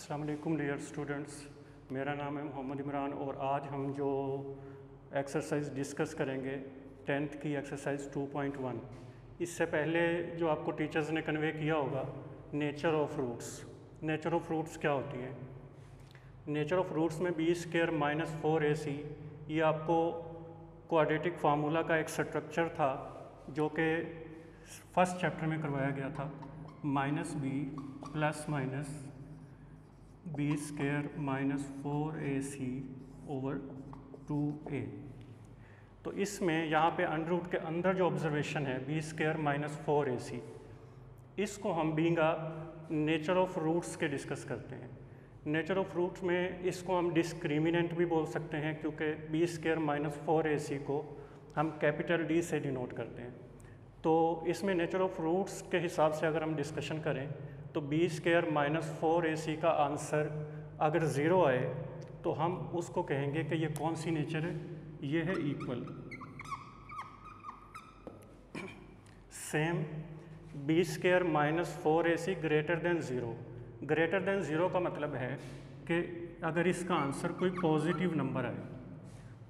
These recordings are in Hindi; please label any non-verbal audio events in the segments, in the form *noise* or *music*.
वालेकुम डियर स्टूडेंट्स मेरा नाम है मोहम्मद इमरान और आज हम जो एक्सरसाइज डिस्कस करेंगे टेंथ की एक्सरसाइज 2.1 इससे पहले जो आपको टीचर्स ने कन्वे किया होगा nature of roots nature of roots क्या होती है? नेचर ऑफ़ रूट्स में B square minus four A C ये आपको क्वाड्रेटिक फार्मूला का एक स्ट्रक्चर था, जो कि फ़र्स्ट चैप्टर में करवाया गया था. Minus B plus minus B square minus four A C over two A तो इसमें यहाँ पे अंडर रूट के अंदर जो ऑब्जर्वेशन है B square minus four A C इसको हम बींगा नेचर ऑफ़ रूट्स के डिस्कस करते हैं। नेचर ऑफ़ रूट्स में इसको हम डिस्क्रिमिनेंट भी बोल सकते हैं, क्योंकि B square minus four A C को हम कैपिटल डी से डिनोट करते हैं। तो इसमें नेचर ऑफ़ रूट्स के हिसाब से अगर हम डिस्कशन करें तो B square minus four A C का आंसर अगर ज़ीरो आए तो हम उसको कहेंगे कि ये कौन सी नेचर है? ये है equal same B square minus four A C greater than zero greater than zero का मतलब है कि अगर इसका आंसर कोई पॉजिटिव नंबर आए।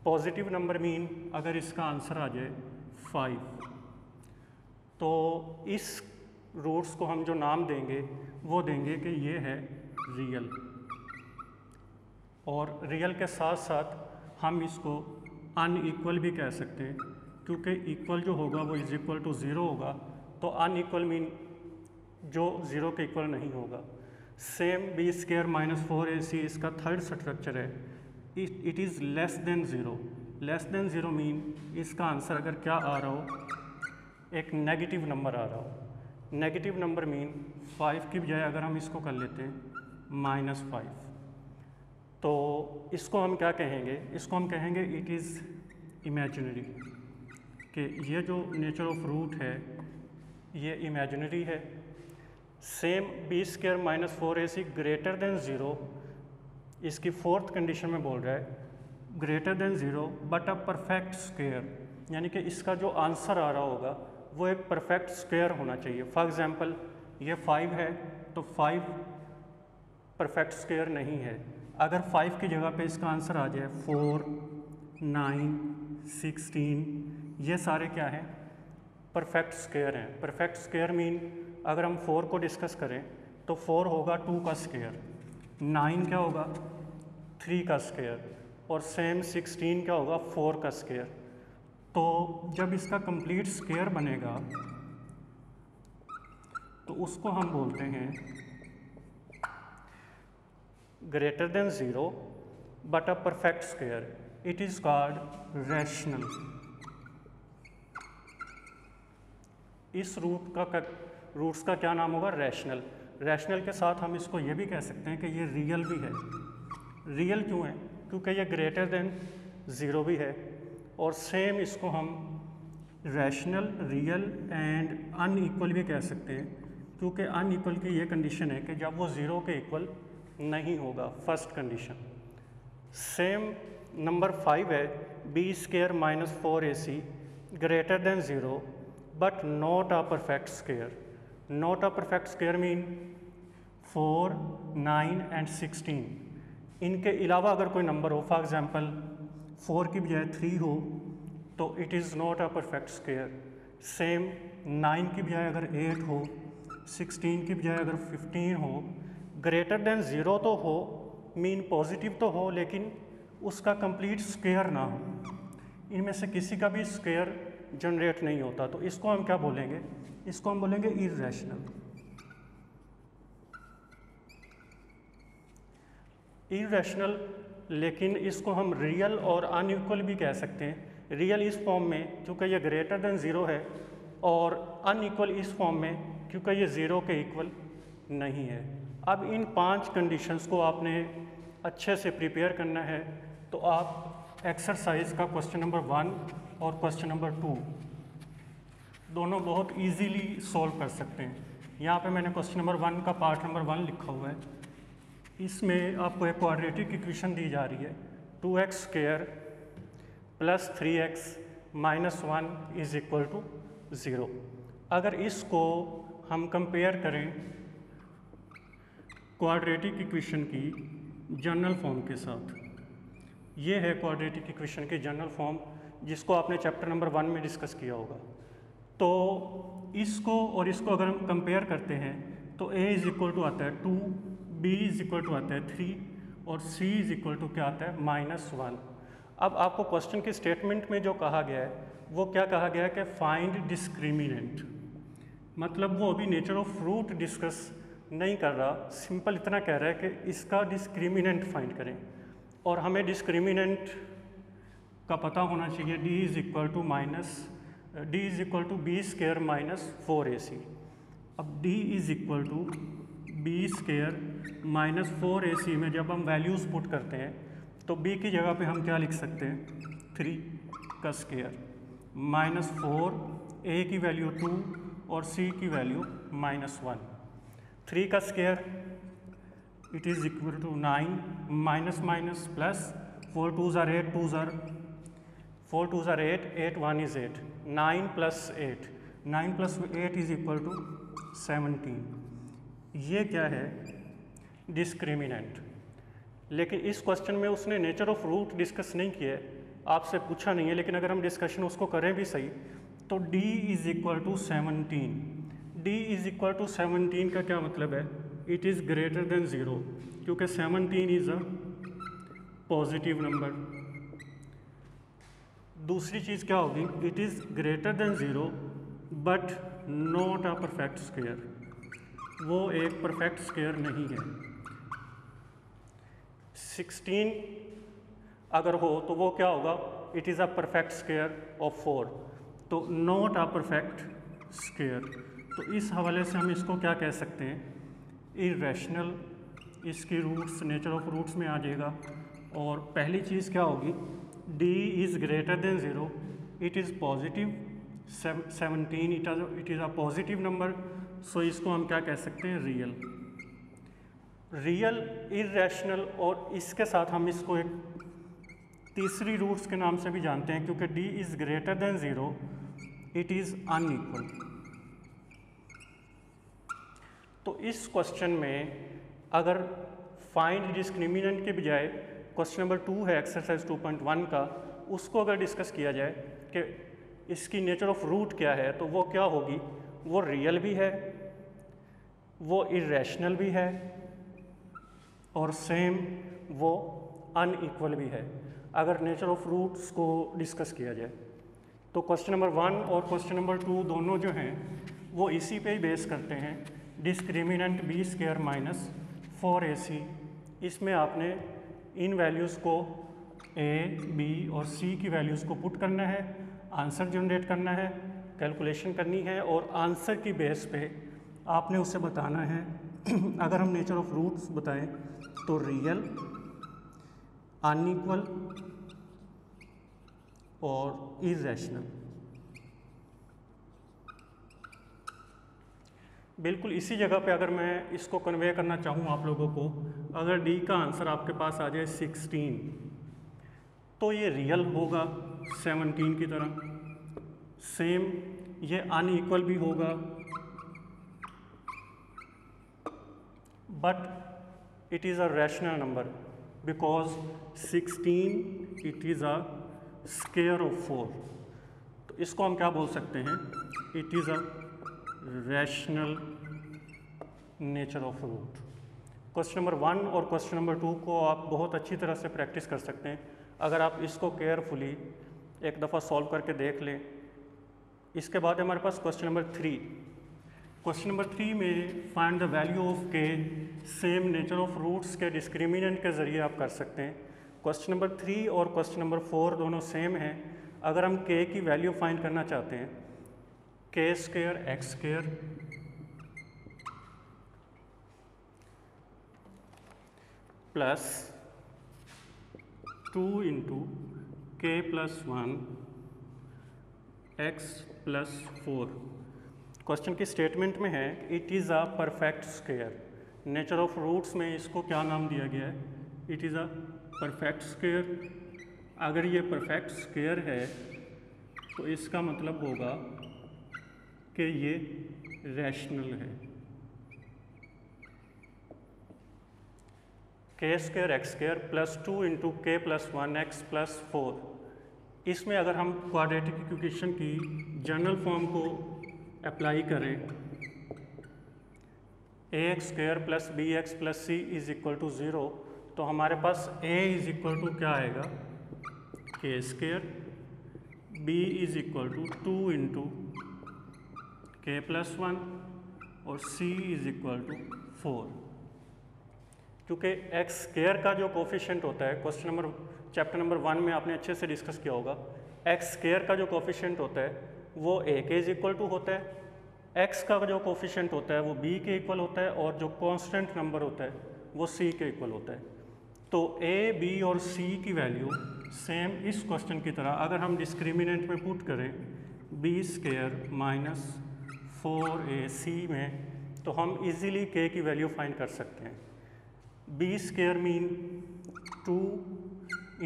पॉजिटिव नंबर मीन अगर इसका आंसर आ जाए फाइव तो इस रूट्स को हम जो नाम देंगे, वो देंगे कि ये है रियल और रियल के साथ साथ हम इसको अनईक्वल भी कह सकते हैं, क्योंकि इक्वल जो होगा वो इज़ इक्वल टू ज़ीरो होगा तो अनईक्वल मीन जो ज़ीरो के इक्वल नहीं होगा. Same B square minus four A C इसका थर्ड स्ट्रक्चर है. It is less than zero less than zero mean इसका आंसर अगर क्या आ रहा हो, एक नेगेटिव नंबर आ रहा हो. नेगेटिव नंबर मीन फाइव की बजाय अगर हम इसको कर लेते हैं माइनस फाइव तो इसको हम क्या कहेंगे? इसको हम कहेंगे इट इज़ इमेजिनरी कि ये जो नेचर ऑफ़ रूट है, ये इमेजिनरी है. Same B square minus four A C greater than zero इसकी फोर्थ कंडीशन में बोल रहा है greater than zero but a perfect square यानी कि इसका जो आंसर आ रहा होगा वो एक परफेक्ट स्क्वेयर होना चाहिए। फॉर एग्ज़ाम्पल ये फाइव है तो फाइव परफेक्ट स्क्वेयर नहीं है। अगर फाइव की जगह पे इसका आंसर आ जाए फोर नाइन सिक्सटीन ये सारे क्या हैं? परफेक्ट स्क्वेयर हैं। परफेक्ट स्क्वेयर मीन अगर हम फोर को डिस्कस करें तो फोर होगा टू का स्क्वेयर नाइन क्या होगा? थ्री का स्क्वेयर और सेम सिक्सटीन क्या होगा? फोर का स्क्वेयर तो जब इसका कंप्लीट स्केयर बनेगा तो उसको हम बोलते हैं greater than zero but a perfect square it is called rational इस रूट का रूट्स का क्या नाम होगा? रैशनल रैशनल के साथ हम इसको ये भी कह सकते हैं कि ये रियल भी है। रियल क्यों है? क्योंकि ये ग्रेटर देन ज़ीरो भी है। और सेम इसको हम रैशनल रियल एंड अनईक्वल भी कह सकते हैं, क्योंकि अनईक्वल की ये कंडीशन है कि जब वो ज़ीरो के इक्वल नहीं होगा first condition same number five है b square minus four a c greater than zero but not a perfect square not a perfect square mean four nine and sixteen इनके अलावा अगर कोई नंबर हो फॉर एग्ज़ाम्पल फोर की बजाय थ्री हो तो it is not a perfect square same nine की बजाय अगर एट हो सिक्सटीन की बजाय अगर फिफ्टीन हो ग्रेटर देन ज़ीरो तो हो मीन पॉजिटिव तो हो, लेकिन उसका कंप्लीट स्केयर ना हो। इनमें से किसी का भी स्केयर जनरेट नहीं होता तो इसको हम क्या बोलेंगे? इसको हम बोलेंगे इरेशनल इरेशनल लेकिन इसको हम रियल और अनइक्वल भी कह सकते हैं। रियल इस फॉर्म में, क्योंकि ये ग्रेटर देन ज़ीरो है, और अनइक्वल इस फॉर्म में, क्योंकि ये ज़ीरो के इक्वल नहीं है। अब इन पाँच कंडीशंस को आपने अच्छे से प्रिपेयर करना है तो आप एक्सरसाइज का क्वेश्चन नंबर वन और क्वेश्चन नंबर टू दोनों बहुत इजीली सॉल्व कर सकते हैं। यहाँ पे मैंने क्वेश्चन नंबर वन का पार्ट नंबर वन लिखा हुआ है। इसमें आपको एक क्वाड्रेटिक इक्वेशन दी जा रही है। Two x square plus three x minus one is equal to zero अगर इसको हम कंपेयर करें क्वाड्रेटिक इक्वेशन की जनरल फॉर्म के साथ। ये है क्वाड्रेटिक इक्वेशन की जनरल फॉर्म जिसको आपने चैप्टर नंबर वन में डिस्कस किया होगा। तो इसको और इसको अगर हम कंपेयर करते हैं तो a इज़ इक्वल टू आता है two b is equal to आता है थ्री और सी इज़ इक्वल टू क्या आता है? माइनस वन अब आपको क्वेश्चन के स्टेटमेंट में जो कहा गया है, वो क्या कहा गया है कि फाइंड डिस्क्रिमिनेंट मतलब वो अभी नेचर ऑफ़ फ्रूट डिस्कस नहीं कर रहा। सिंपल इतना कह रहा है कि इसका डिस्क्रिमिनेंट फाइंड करें। और हमें डिस्क्रिमिनेंट का पता होना चाहिए। D is equal to minus d is equal to b square minus four a c अब d is equal to b square minus four a c में जब हम वैल्यूज़ पुट करते हैं तो बी की जगह पे हम क्या लिख सकते हैं? थ्री का स्केयर माइनस फोर ए की वैल्यू टू और सी की वैल्यू माइनस वन थ्री का square it is equal to nine minus minus plus four twos are eight twos are four twos are eight eight one is eight nine plus eight nine plus eight is equal to seventeen ये क्या है? डिस्क्रिमिनेंट लेकिन इस क्वेश्चन में उसने नेचर ऑफ़ रूट डिस्कस नहीं है। आपसे पूछा नहीं है, लेकिन अगर हम डिस्कशन उसको करें भी सही तो d is equal to seventeen d is equal to seventeen का क्या मतलब है? It is greater than zero क्योंकि seventeen is a positive number दूसरी चीज़ क्या होगी? It is greater than zero but not a perfect square वो एक परफेक्ट स्केयर नहीं है। सिक्सटीन अगर हो तो वो क्या होगा? It is a perfect square of four तो नॉट अ परफेक्ट स्केयर तो इस हवाले से हम इसको क्या कह सकते हैं? इरेशनल इसकी रूट्स नेचर ऑफ़ रूट्स में आ जाएगा। और पहली चीज़ क्या होगी? D is greater than zero it is positive seventeen it is a positive number so इसको हम क्या कह सकते हैं? रियल रियल इरेशनल और इसके साथ हम इसको एक तीसरी रूट्स के नाम से भी जानते हैं, क्योंकि d is greater than zero it is unequal तो इस क्वेश्चन में अगर फाइंड डिस्क्रिमिनेंट के बजाय क्वेश्चन नंबर टू है एक्सरसाइज 2.1 का, उसको अगर डिस्कस किया जाए कि इसकी नेचर ऑफ़ रूट क्या है तो वो क्या होगी? वो रियल भी है वो इरेशनल भी है और सेम वो अनइक्वल भी है। अगर नेचर ऑफ़ रूट्स को डिस्कस किया जाए तो क्वेश्चन नंबर वन और क्वेश्चन नंबर टू दोनों जो हैं, वो इसी पे ही बेस करते हैं। Discriminant b square minus four a c इसमें आपने इन वैल्यूज़ को ए बी और सी की वैल्यूज़ को पुट करना है आंसर जनरेट करना है कैलकुलेशन करनी है और आंसर की बेस पे आपने उसे बताना है। *clears throat* अगर हम नेचर ऑफ़ रूट्स बताएँ तो रियल अनइक्वल और इरेशनल बिल्कुल इसी जगह पे अगर मैं इसको कन्वे करना चाहूँ आप लोगों को, अगर डी का आंसर आपके पास आ जाए सिक्सटीन तो ये रियल होगा सेवनटीन की तरह। सेम ये अनइक्वल भी होगा। But it is a rational number because 16 it is a square of four तो इसको हम क्या बोल सकते हैं? It is a rational nature of root question number one और क्वेश्चन नंबर टू को आप बहुत अच्छी तरह से प्रैक्टिस कर सकते हैं। अगर आप इसको केयरफुली एक दफ़ा सॉल्व करके देख लें। इसके बाद हमारे पास question number three question number three में find the value of k same nature of roots के डिस्क्रिमिनेंट के ज़रिए आप कर सकते हैं। क्वेश्चन नंबर थ्री और क्वेश्चन नंबर फोर दोनों सेम हैं। अगर हम के की वैल्यू फाइंड करना चाहते हैं, k square x square plus two into k plus one x plus four question की स्टेटमेंट में है it is a perfect square. Nature of roots में इसको क्या नाम दिया गया है? It is a perfect square. अगर ये परफेक्ट स्केयर है तो इसका मतलब होगा कि ये रैशनल है। K square x square plus two into k plus one x plus four इसमें अगर हम क्वाड्रेटिक इक्वेशन की जनरल फॉर्म को अप्लाई करें। A x square plus b x plus c is equal to zero तो हमारे पास ए इज़ इक्वल टू क्या आएगा? K square b is equal to two into k plus one और c is equal to four क्योंकि एक्स स्केयर का जो कोफिशेंट होता है question number chapter number one में आपने अच्छे से डिस्कस किया होगा एक्स स्केयर का जो कोफिशेंट होता है वो ए के इज़ इक्वल टू होता है एक्स का जो कोफिशेंट होता है, वो बी के इक्वल होता है और जो कांस्टेंट नंबर होता है, वो सी के इक्वल होता है। तो ए बी और सी की वैल्यू सेम इस क्वेश्चन की तरह, अगर हम डिस्क्रिमिनेंट में पुट करें b square minus four a c में तो हम इजीली के की वैल्यू फाइंड कर सकते हैं। B square mean two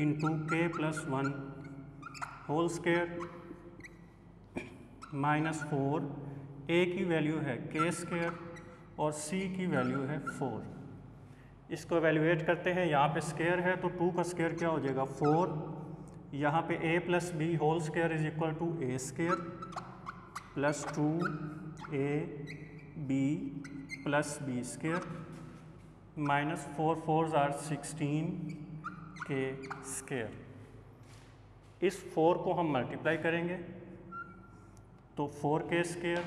into k plus one whole square minus four a की वैल्यू है के स्केयर और सी की वैल्यू है फोर इसको वैल्यूएट करते हैं, यहाँ पे स्केयर है तो टू का स्केयर क्या हो जाएगा? फोर यहाँ पे a plus b whole square is equal to a square plus two a b plus b square minus four four are sixteen k square इस फोर को हम मल्टीप्लाई करेंगे। तो four k square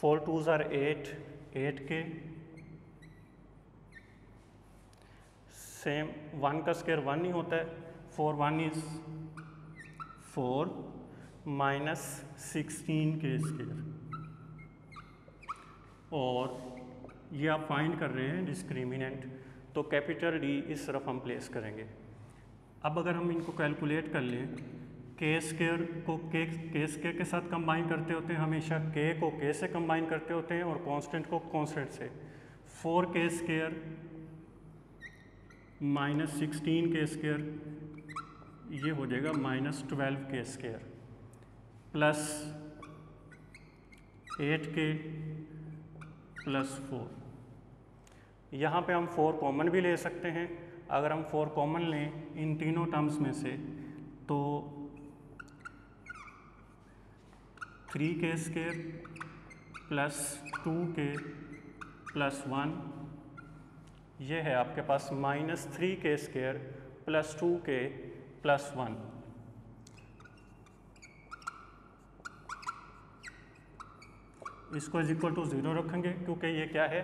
four twos are eight eight k. Same one का स्केयर वन ही होता है। Four one is four minus sixteen k square और ये आप फाइंड कर रहे हैं डिस्क्रिमिनेंट तो कैपिटल डी इस तरफ़ हम प्लेस करेंगे। अब अगर हम इनको कैलकुलेट कर लें के स्केयर को के के स्केयर के साथ कंबाइन करते होते हैं, हमेशा के को के से कंबाइन करते होते हैं और कांस्टेंट को कांस्टेंट से। Four k square minus sixteen k square ये हो जाएगा minus twelve k square plus eight k plus four यहाँ पे हम फोर कॉमन भी ले सकते हैं। अगर हम फोर कॉमन लें इन तीनों टर्म्स में से तो three k square plus two k plus one ये है आपके पास minus three k square plus two k plus one इसको इज़ इक्वल टू ज़ीरो रखेंगे, क्योंकि ये क्या है?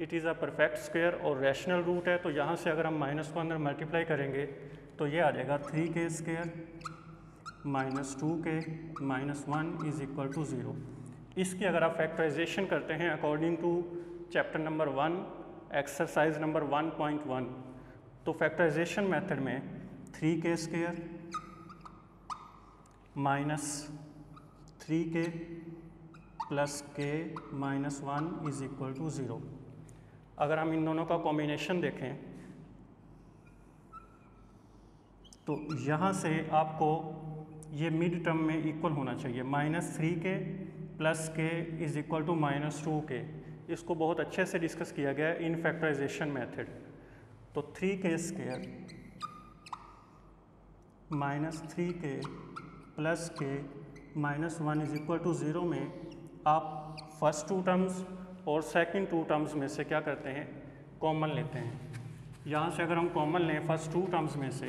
It is a perfect square और रैशनल रूट है तो यहाँ से अगर हम माइनस को अंदर मल्टीप्लाई करेंगे तो ये आ जाएगा three k square minus two k minus one is equal to zero इसकी अगर आप फैक्टराइजेशन करते हैं according to chapter number one exercise number one point one तो फैक्टराइजेशन मेथड में three k square minus three k plus k minus one is equal to zero अगर हम इन दोनों का कॉम्बिनेशन देखें तो यहाँ से आपको ये मिड टर्म में इक्वल होना चाहिए। Minus three k plus k is equal to minus two k इसको बहुत अच्छे से डिस्कस किया गया है इन फैक्टराइजेशन मेथड तो three k square minus three k plus k minus one is equal to zero में आप फ़र्स्ट टू टर्म्स और सेकंड टू टर्म्स में से क्या करते हैं? कॉमन लेते हैं। यहाँ से अगर हम कॉमन लें फ़र्स्ट टू टर्म्स में से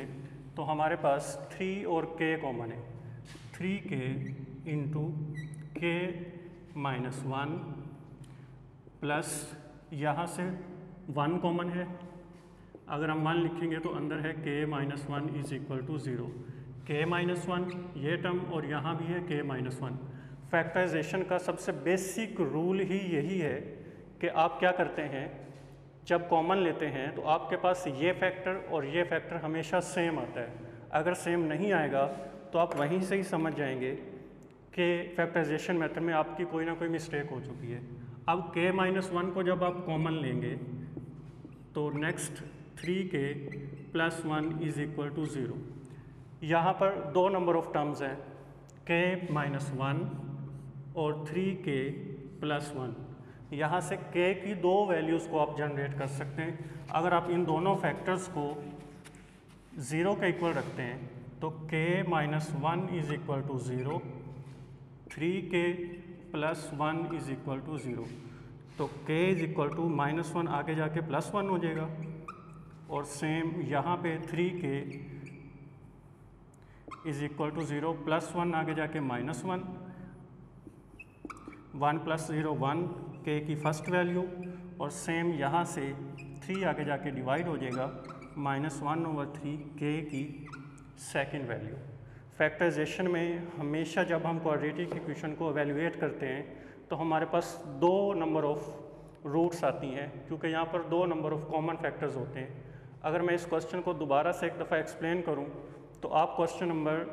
तो हमारे पास थ्री और के कॉमन है। थ्री के इंटू के माइनस वन प्लस यहाँ से वन कॉमन है। अगर हम वन लिखेंगे तो अंदर है k minus one is equal to zero k minus one ये टर्म और यहाँ भी है के माइनस वन फैक्टराइजेशन का सबसे बेसिक रूल ही यही है कि आप क्या करते हैं, जब कॉमन लेते हैं तो आपके पास ये फैक्टर और ये फैक्टर हमेशा सेम आता है। अगर सेम नहीं आएगा तो आप वहीं से ही समझ जाएँगे कि फैक्टराइजेशन मेथड में आपकी कोई ना कोई मिस्टेक हो चुकी है। अब के माइनस वन को जब आप कॉमन लेंगे तो next three k plus one is equal to zero यहाँ पर दो नंबर ऑफ़ टर्म्स हैं के माइनस वन और थ्री के प्लस वन यहाँ से के की दो वैल्यूज़ को आप जनरेट कर सकते हैं। अगर आप इन दोनों फैक्टर्स को ज़ीरो के इक्वल रखते हैं तो k minus one is equal to zero three k plus one is equal to zero तो k is equal to minus one आगे जाके प्लस वन हो जाएगा। और सेम यहाँ पे three k is equal to zero plus one आगे जाके minus one one plus zero one k की फ़र्स्ट वैल्यू और सेम यहाँ से थ्री आगे जाके डिवाइड हो जाएगा, माइनस वन ओवर थ्री के की सेकेंड वैल्यू फैक्टराइजेशन में हमेशा जब हम क्वाड्रेटिक इक्वेशन को एवेल्यूएट करते हैं तो हमारे पास दो नंबर ऑफ़ रूट्स आती हैं, क्योंकि यहाँ पर दो नंबर ऑफ़ कॉमन फैक्टर्स होते हैं। अगर मैं इस क्वेश्चन को दोबारा से एक दफ़ा एक्सप्लेन करूँ तो आप क्वेश्चन नंबर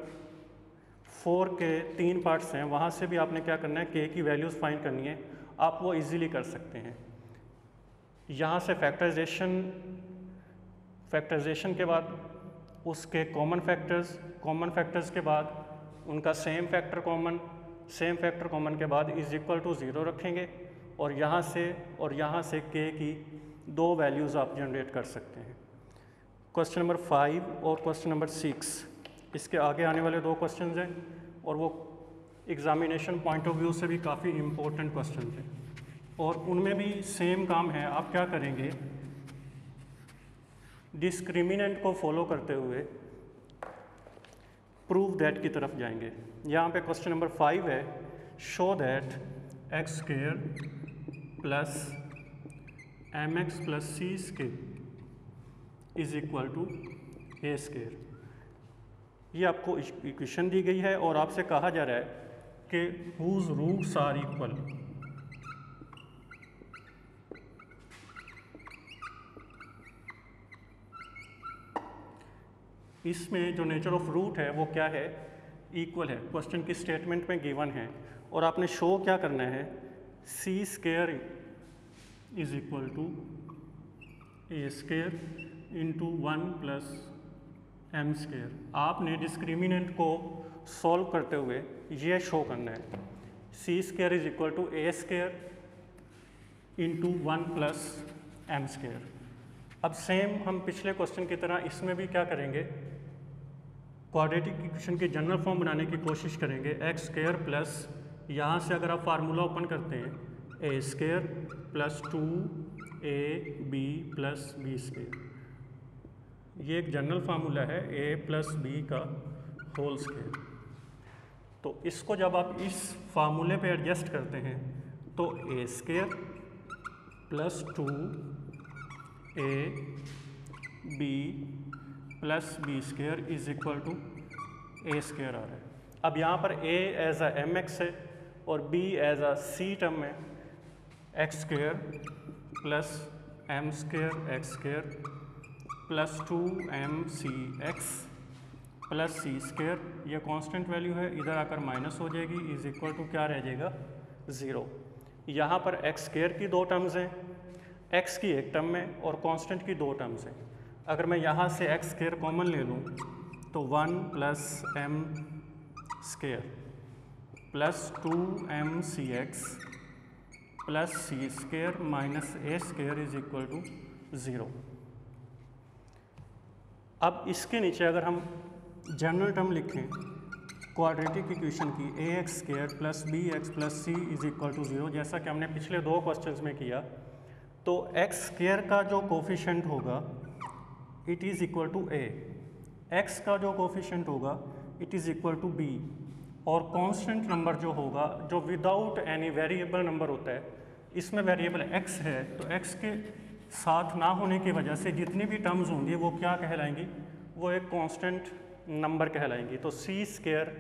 फोर के तीन पार्ट्स हैं, वहाँ से भी आपने क्या करना है के की वैल्यूज़ फाइंड करनी है, आप वो इजीली कर सकते हैं। यहाँ से फैक्टराइजेशन फैक्टराइजेशन के बाद उसके कॉमन फैक्टर्स कॉमन फैक्टर्स के बाद उनका same factor common same factor common के बाद इज़ इक्वल टू ज़ीरो रखेंगे और यहाँ से, और यहाँ से के की दो वैल्यूज़ आप जनरेट कर सकते हैं। क्वेश्चन नंबर फाइव और क्वेश्चन नंबर सिक्स इसके आगे आने वाले दो क्वेश्चन हैं और वो एग्ज़ामिनेशन पॉइंट ऑफ़ व्यू से भी काफ़ी इम्पोर्टेंट क्वेश्चन थे। और उनमें भी सेम काम है। आप क्या करेंगे? डिस्क्रिमिनेंट को फॉलो करते हुए प्रूव दैट की तरफ़ जाएँगे। यहाँ पे क्वेश्चन नंबर फाइव है। Show that x square plus m x plus c square is equal to a square ये आपको इक्वेशन दी गई है और आपसे कहा जा रहा है कि हुज रूट्स आर इक्वल इसमें जो नेचर ऑफ़ रूट है, वो क्या है? इक्वल है। क्वेश्चन की स्टेटमेंट में गिवन है। और आपने शो क्या करना है? C square is equal to a square into one plus m square आपने डिस्क्रिमिनेंट को सॉल्व करते हुए ये शो करना है। C square is equal to a square into one plus m square अब सेम हम पिछले क्वेश्चन की तरह इसमें भी क्या करेंगे? क्वाड्रेटिक इक्वेशन की जनरल फॉर्म बनाने की कोशिश करेंगे। एक्स स्केयर प्लस यहाँ से अगर आप फार्मूला ओपन करते हैं a square plus two a b plus b square ये एक जनरल फार्मूला है ए प्लस बी का होल स्केयर तो इसको जब आप इस फार्मूले पे एडजस्ट करते हैं तो a square plus two a b plus b square is equal to a square आ रहा है. अब यहाँ पर a as a m x है और b as a c term है. X square plus m square x square plus two m c x plus c square यह कांस्टेंट वैल्यू है, इधर आकर माइनस हो जाएगी इज़ इक्वल टू क्या रह जाएगा? ज़ीरो यहाँ पर एक्स स्केयर की दो टर्म्स हैं। एक्स की एक टर्म में और कांस्टेंट की दो टर्म्स हैं। अगर मैं यहाँ से एक्स स्केयर कॉमन ले लूँ तो one plus m square plus two m c x plus c square minus a square is equal to zero अब इसके नीचे अगर हम जनरल टर्म लिखें क्वाड्रेटिक इक्वेशन की a x square plus b x plus c is equal to zero जैसा कि हमने पिछले दो क्वेश्चंस में किया तो एक्स स्केयर का जो कोफिशेंट होगा it is equal to a x का जो कोफिशेंट होगा it is equal to b और कांस्टेंट नंबर जो होगा, जो विदाउट एनी वेरिएबल नंबर होता है, इसमें वेरिएबल एक्स है तो एक्स के साथ ना होने की वजह से जितनी भी टर्म्स होंगी, वो क्या कहलाएँगी? वो एक कांस्टेंट नंबर कहलाएँगी। तो c square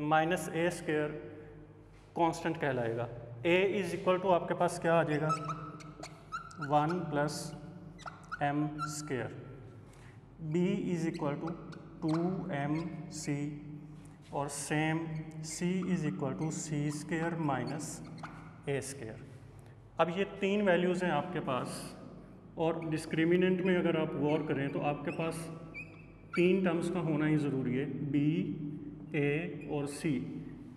minus a square constant कहलाएगा। ए इज़ इक्वल टू आपके पास क्या आ जाएगा? One plus m square b is equal to two m c और same c is equal to c square minus a square अब ये तीन वैल्यूज़ हैं आपके पास। और डिस्क्रिमिनेंट में अगर आप गौर करें तो आपके पास तीन टर्म्स का होना ही ज़रूरी है बी ए और सी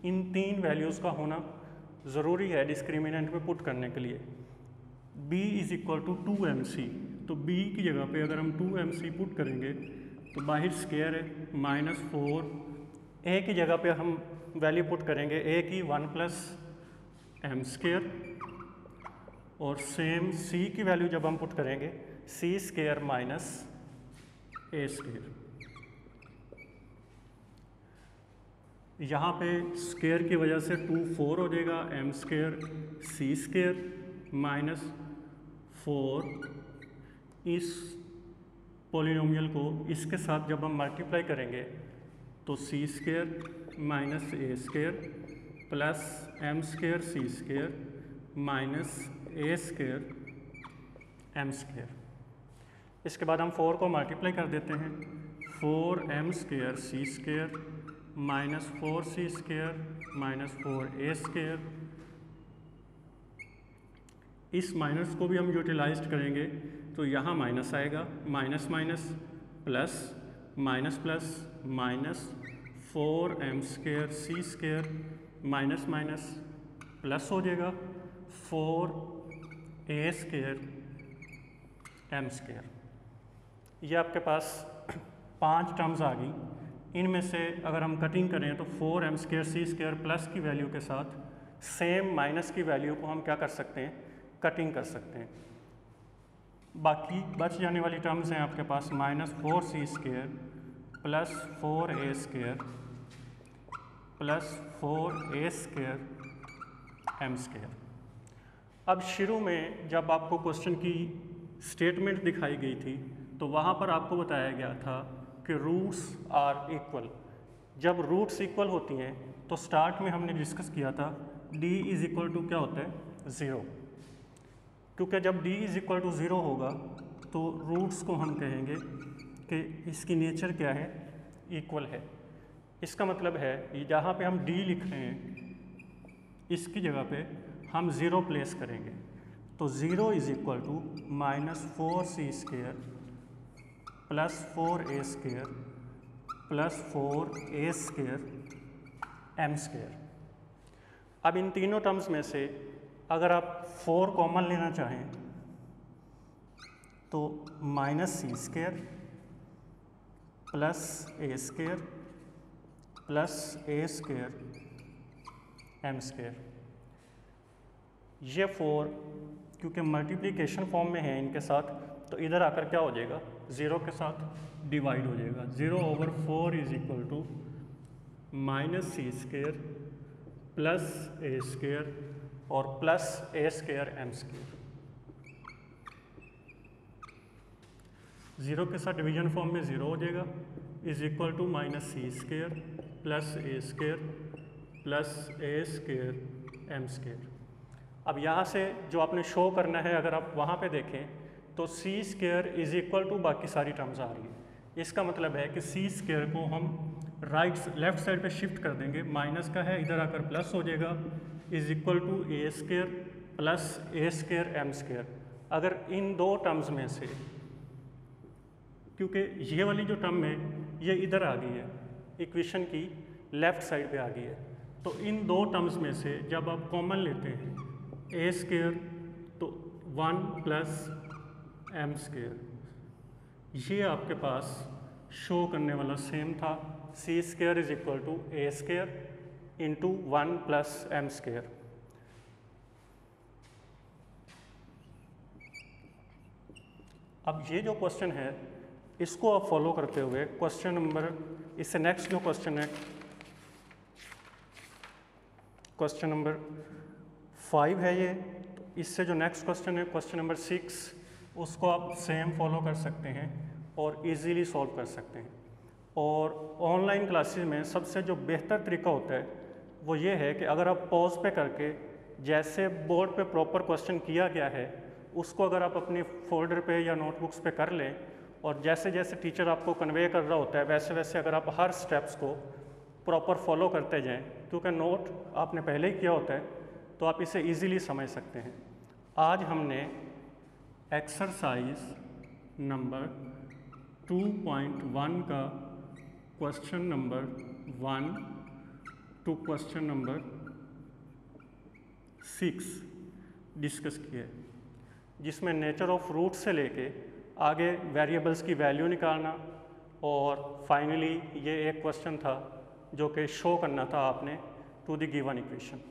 इन तीन वैल्यूज़ का होना ज़रूरी है डिस्क्रिमिनेंट में पुट करने के लिए। B is equal to two m c तो b की जगह पे अगर हम टू एम सी पुट करेंगे तो बाहर स्केयर है माइनस फोर ए की जगह पे हम वैल्यू पुट करेंगे ए की वन प्लस एम स्केयर और सेम सी की वैल्यू जब हम पुट करेंगे c square minus a square यहाँ पे स्केयर की वजह से टू फोर हो जाएगा m square c square minus four इस पोलिनोमियल को इसके साथ जब हम मल्टीप्लाई करेंगे तो c square minus a square plus m square c square minus a square m square इसके बाद हम फोर को मल्टीप्लाई कर देते हैं। Four m square c square minus four c square minus four a square इस माइनस को भी हम यूटिलाइज करेंगे तो यहाँ माइनस आएगा। Minus minus plus minus plus minus four m square c square minus minus plus हो जाएगा। Four a square m square ये आपके पास पाँच टर्म्स आ गई। इनमें से अगर हम कटिंग करें तो four m square c square plus की वैल्यू के साथ सेम माइनस की वैल्यू को हम क्या कर सकते हैं? कटिंग कर सकते हैं। बाकी बच जाने वाली टर्म्स हैं आपके पास minus four c square plus four a square plus four a square m square अब शुरू में जब आपको क्वेश्चन की स्टेटमेंट दिखाई गई थी तो वहाँ पर आपको बताया गया था कि रूट्स आर इक्वल जब रूट्स इक्वल होती हैं तो स्टार्ट में हमने डिस्कस किया था, d इज़ इक्वल टू क्या होता है? ज़ीरो क्योंकि जब d is equal to zero होगा तो रूट्स को हम कहेंगे कि इसकी नेचर क्या है? इक्वल है. इसका मतलब है, जहाँ पे हम d लिख रहे हैं, इसकी जगह पे हम ज़ीरो प्लेस करेंगे। तो zero is equal to minus four c square plus four a square plus four a square m square अब इन तीनों टर्म्स में से अगर आप फोर कॉमन लेना चाहें तो minus c square plus a square plus a square m square ये फोर क्योंकि मल्टीप्लिकेशन फॉर्म में है इनके साथ तो इधर आकर क्या हो जाएगा? ज़ीरो के साथ डिवाइड हो जाएगा। Zero over four is equal to minus c square plus a square और plus a square m square zero के साथ डिवीज़न फॉर्म में ज़ीरो हो जाएगा। Is equal to minus c square plus a square plus a square m square अब यहाँ से जो आपने शो करना है, अगर आप वहाँ पे देखें तो c square is equal to बाकी सारी टर्म्स आ रही है। इसका मतलब है कि सी स्केयर को हम राइट लेफ़्ट साइड पे शिफ्ट कर देंगे। माइनस का है, इधर आकर प्लस हो जाएगा। Is equal to a square plus a square m square अगर इन दो टर्म्स में से, क्योंकि ये वाली जो टर्म है, ये इधर आ गई है। इक्वेशन की लेफ़्ट साइड पे आ गई है। तो इन दो टर्म्स में से जब आप कॉमन लेते हैं ए स्केयर तो वन प्लस एम स्केयर ये आपके पास शो करने वाला सेम था. C square is equal to a square into one plus m square अब ये जो क्वेश्चन है, इसको आप फॉलो करते हुए क्वेश्चन नंबर इससे नेक्स्ट जो क्वेश्चन है क्वेश्चन नंबर फाइव है ये तो इससे जो नेक्स्ट क्वेश्चन है क्वेश्चन नंबर सिक्स उसको आप सेम फॉलो कर सकते हैं और इजीली सॉल्व कर सकते हैं। और ऑनलाइन क्लासेस में सबसे जो बेहतर तरीका होता है, वो ये है कि अगर आप पॉज पे करके, जैसे बोर्ड पे प्रॉपर क्वेश्चन किया गया है, उसको अगर आप अपने फोल्डर पे या नोटबुक्स पे कर लें, और जैसे जैसे टीचर आपको कन्वे कर रहा होता है, वैसे वैसे अगर आप हर स्टेप्स को प्रॉपर फॉलो करते जाएँ, क्योंकि नोट आपने पहले ही किया होता है तो आप इसे इजीली समझ सकते हैं। आज हमने एक्सरसाइज नंबर 2.1 का question number one two question number six discuss किया जिसमें नेचर ऑफ़ रूट से लेके आगे वेरिएबल्स की वैल्यू निकालना और फाइनली ये एक क्वेश्चन था जो कि शो करना था आपने टू द गिवन इक्वेशन